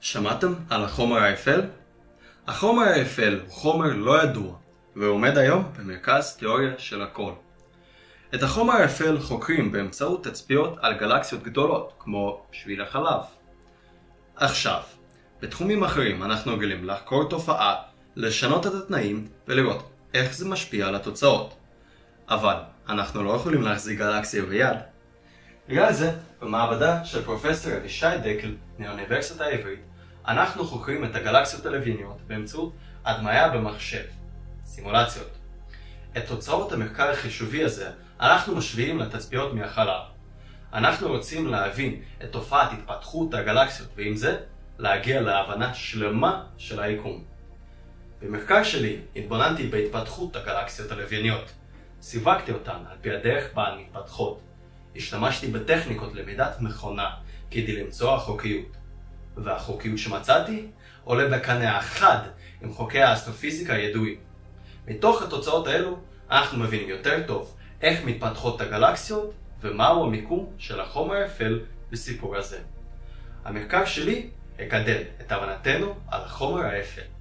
שמעתם על החומר האפל? החומר האפל הוא חומר לא ידוע, והוא עומד היום במרכז תיאוריה של הכל. את החומר האפל חוקרים באמצעות תצפיות על גלקסיות גדולות, כמו שביל החלב. עכשיו, בתחומים אחרים אנחנו רגילים לחקור תופעה, לשנות את התנאים ולראות איך זה משפיע על התוצאות. אבל אנחנו לא יכולים להחזיק גלקסיה ביד. בגלל זה, במעבדה של פרופסור אבישי דקל מהאוניברסיטה העברית, אנחנו חוקרים את הגלקסיות הלווייניות באמצעות הדמיה במחשב, סימולציות. את תוצאות המחקר החישובי הזה אנחנו משווים לתצפיות מהחלל. אנחנו רוצים להבין את תופעת התפתחות הגלקסיות, ועם זה להגיע להבנה שלמה של היקום. במחקר שלי התבוננתי בהתפתחות הגלקסיות הלווייניות. סיווגתי אותן על פי הדרך בה הן מתפתחות. השתמשתי בטכניקות למידת מכונה כדי למצוא החוקיות. והחוקיות שמצאתי עולה בקנה אחד עם חוקי האסטרופיזיקה הידועים. מתוך התוצאות האלו אנחנו מבינים יותר טוב איך מתפתחות הגלקסיות ומהו המיקום של החומר האפל בסיפור הזה. המחקר שלי יקדם את הבנתנו על החומר האפל.